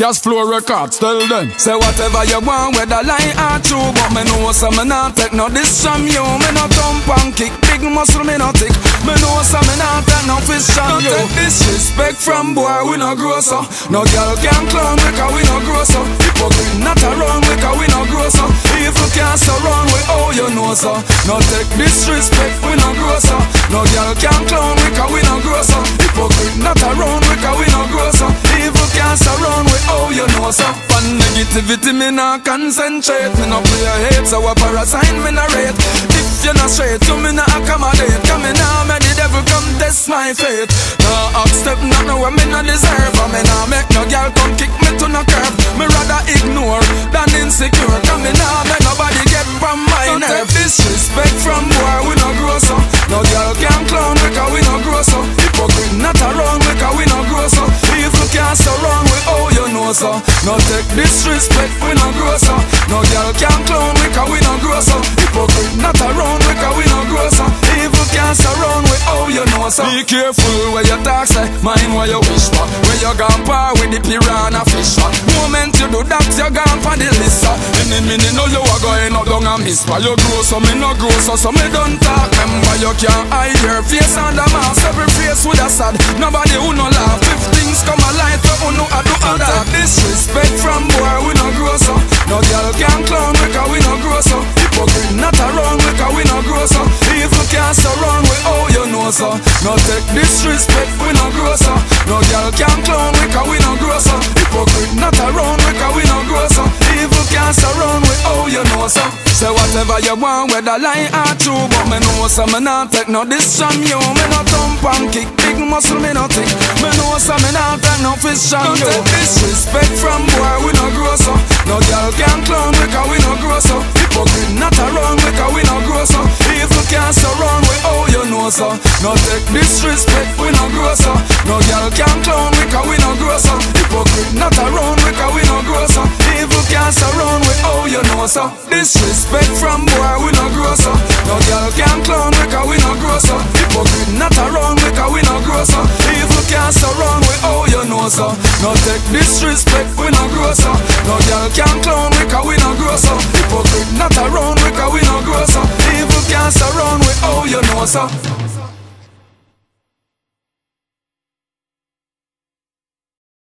Cashflow Records, tell them. Say whatever you want, whether lie or true. But me know some me not take no this from you. Me no thump and kick, big muscle me no tick. Me know some me not take no fish from you. Take disrespect from boy, we no grow so. No girl can clown me cause we no grow so. Hypocrite not around me cause we no grow so. Evil can't surround we, oh you know so. No take disrespect, we no grow so. No girl can clown me negativity me not concentrate. Me no play a hate so a parasite me no rate. If you not straight to me not accommodate. Come in now me the devil come test my faith. No up step not know what me no deserve. And me nah make no girl come kick me to no curve No take disrespect, we no grow so No girl can clown we cause we no grow so Hypocrite not around we cause we no grow so Evil can't surround we, oh you know so Be careful where you talk say, mind where you wish for. Where you gone par with the piranha fish for. Moment you do that, you gone for the list so Any minute know you are going up down and miss For. You grow so me no grow so, me don't talk. Remember you can't hide your face the mask. Every face with a sad, nobody who no so No take disrespect, we no grow so No girl can clown we cause we no grow so Hypocrite not around we cause we no grow so Evil can't surround we, oh you know so Say whatever you want, whether lie or true But me know so me not take no this from you Me no thump and kick, big muscle me no tick Me know so me not take no fish from you Disrespect from boy, we no grow so No girl can clown we cause we no grow so Hypocrite not around we cause we no grow so Evil can't surround we, oh you know so No take disrespect, we no grow so No girl can clown we cause we no grow so Hypocrite not around we cause we no grow so Evil can't surround we, oh you know so Disrespect from boy, we no grow so No girl can clown we cause we no grow so Hypocrite not around we cause we no grow so Evil can't surround we, oh you know so No take disrespect, we no grow so No girl can clown we cause we no grow so Hypocrite not around we cause we no grow so Evil can't surround we, oh you know so